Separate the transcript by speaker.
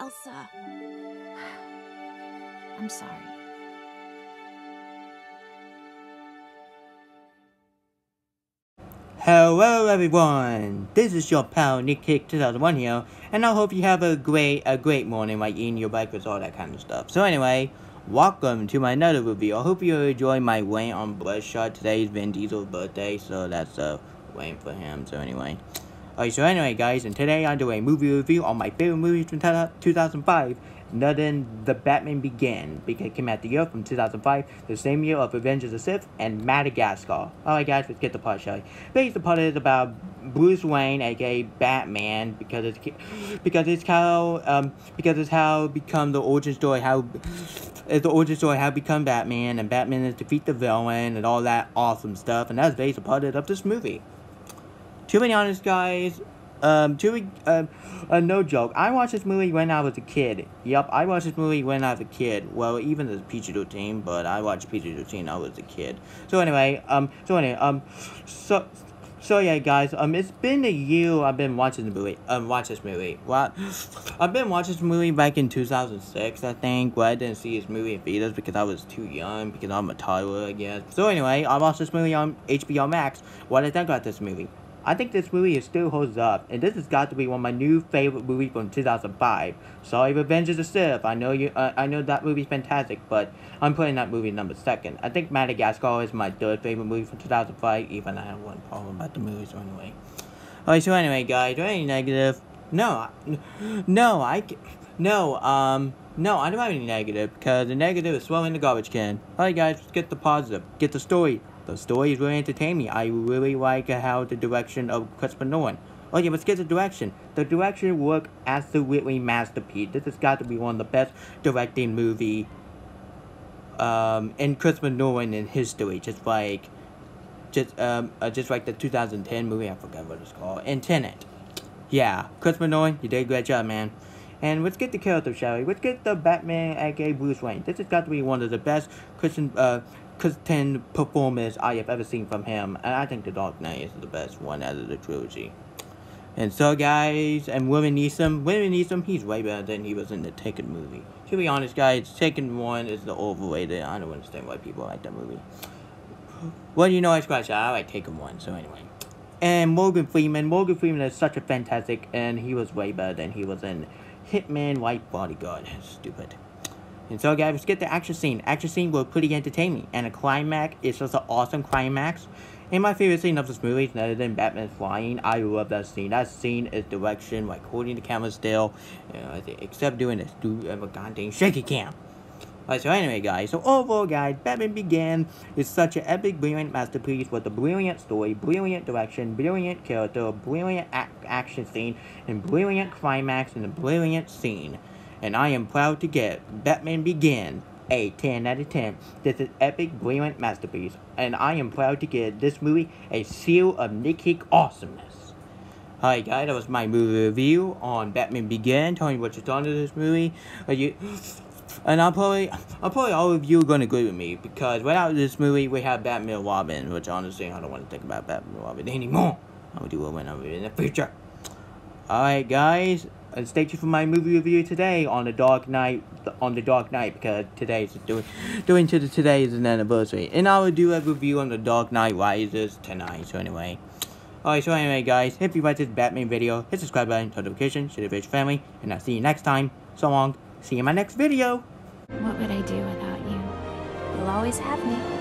Speaker 1: Elsa. I'm sorry. Hello everyone, this is your pal NickHicks2001 here, and I hope you have a great, a great morning, like eating your breakfast, all that kind of stuff. So anyway, welcome to my another review. I hope you enjoy my rant on Bloodshot. Today's Vin Diesel's birthday, so that's a rant for him, so anyway alright. So anyway, guys, and today I'm doing a movie review on my favorite movies from 2005, other than The Batman Began, because it came out the year from 2005, the same year of Revenge of the Sith and Madagascar. Alright guys, let's get the plot, shall we? Basically, the plot is about Bruce Wayne, aka Batman, because it's because it's how um because it's how become the origin story, how it's the origin story how become Batman, and Batman is defeat the villain and all that awesome stuff, and that's basically part of this movie. To be honest, guys, um, to be, um, uh, no joke. I watched this movie when I was a kid. Yep, I watched this movie when I was a kid. Well, even as PG-13, but I watched PG-13 when I was a kid. So anyway, um, so anyway, um, so, so yeah, guys, um, it's been a year I've been watching the movie, um, watch this movie. What? I've been watching this movie back in 2006, I think, but I didn't see this movie in theaters because I was too young, because I'm a toddler, I guess. So anyway, I watched this movie on HBO Max. What did I think about this movie? I think this movie is still holds up, and this has got to be one of my new favorite movies from 2005. Sorry, Revenge of the Sith. I know you. Uh, I know that movie's fantastic, but I'm putting that movie number second. I think Madagascar is my third favorite movie from 2005. Even I have one problem about the movie, so anyway. Alright, so anyway, guys, do any negative? No, no, I, no, um, no, I don't have any negative because the negative is in the garbage can. Alright, guys, get the positive. Get the story. The story is really entertaining. I really like how the direction of Christopher Nolan. Okay, let's get the direction. The direction work absolutely masterpiece. This has got to be one of the best directing movie um, in Christopher Nolan in history. Just like, just um, uh, just like the 2010 movie. I forgot what it's called. And Tenet. Yeah, Christopher Nolan, you did a great job, man. And let's get the character, shall we? Let's get the Batman, aka Bruce Wayne. This has got to be one of the best Christian, uh, Christian performance I have ever seen from him. And I think The Dark Knight is the best one out of the trilogy. And so, guys, and William Neeson, William Neeson, he's way better than he was in the Taken movie. To be honest, guys, Taken 1 is the overrated. I don't understand why people like that movie. Well, you know, I scratch I like Taken 1, so anyway. And Morgan Freeman, Morgan Freeman is such a fantastic, and he was way better than he was in Hitman White Bodyguard. Stupid. And so guys, let's get the action scene. Action scene was pretty entertaining. And the climax is just an awesome climax. And my favorite scene of this movie is other than Batman flying. I love that scene. That scene is direction, like holding the camera still. You know, except doing this. Do a goddamn shaky cam. Alright, so anyway, guys, so overall, guys, Batman Begin is such an epic, brilliant masterpiece with a brilliant story, brilliant direction, brilliant character, brilliant ac action scene, and brilliant climax, and a brilliant scene. And I am proud to get Batman Begin a 10 out of 10. This is epic, brilliant masterpiece, and I am proud to give this movie a seal of Nick awesomeness. Hi guys, that was my movie review on Batman Begin. Tell me what you thought of this movie. Are you and I'll probably, I'll probably all of you are going to agree with me because without this movie, we have Batman Robin, which honestly, I don't want to think about Batman Robin anymore. I will do it when I'm in the future. Alright, guys, and stay tuned for my movie review today on the Dark Knight, on the Dark Knight, because today is doing, doing to the today is an anniversary, and I will do a review on the Dark Knight Rises tonight. So anyway. Alright, so anyway, guys, if you like this Batman video, hit subscribe button, turn notifications, share the video family, and I'll see you next time. So long. See you in my next video.
Speaker 2: What would I do without you? You'll always have me.